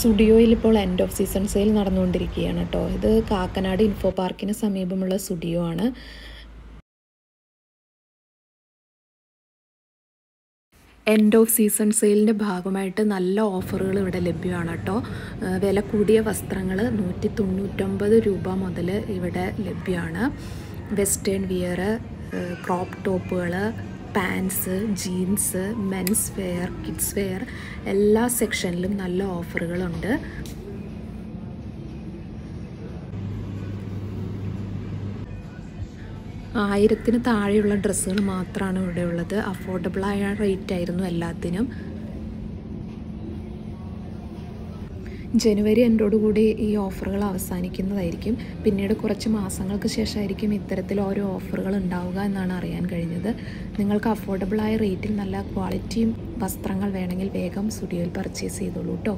സുഡിയോയിൽ ഇപ്പോൾ end off season sale നടന്നുകൊണ്ടിരിക്കുകയാണ് കേട്ടോ. ഇത് കാക്കനാട് ഇൻഫോ പാർക്കിന് സമീപമുള്ള സുഡിയോ ആണ്. എൻഡ് ഓഫ് സീസൺ സെയിലിന്റെ ഭാഗമായിട്ട് നല്ല ഓഫറുകൾ ഇവിടെ ലഭ്യമാണ് കേട്ടോ. വില കൂടിയ വസ്ത്രങ്ങൾ നൂറ്റി തൊണ്ണൂറ്റൊമ്പത് രൂപ മുതൽ ഇവിടെ ലഭ്യമാണ്. Western wear crop ടോപ്പുകൾ pants jeans men's wear kids wear എല്ലാ സെക്ഷനിലും നല്ല ഓഫറുകളുണ്ട് ആയിരത്തിന് താഴെയുള്ള ഡ്രസ്സുകൾ മാത്രമാണ് ഇവിടെ ഉള്ളത് അഫോർഡബിളായ റേറ്റ് ആയിരുന്നു എല്ലാത്തിനും. ജനുവരി കൂടി ഈ ഓഫറുകൾ അവസാനിക്കുന്നതായിരിക്കും. പിന്നീട് കുറച്ച് മാസങ്ങൾക്ക് ശേഷമായിരിക്കും ഇത്തരത്തിൽ ഓരോ ഓഫറുകൾ ഉണ്ടാവുക എന്നാണ് അറിയാൻ കഴിഞ്ഞത്. നിങ്ങൾക്ക് അഫോർഡബിളായ റേറ്റിൽ നല്ല ക്വാളിറ്റിയും വസ്ത്രങ്ങൾ വേണമെങ്കിൽ വേഗം സ്റ്റുഡിയോയിൽ പർച്ചേസ് ചെയ്തോളൂ കേട്ടോ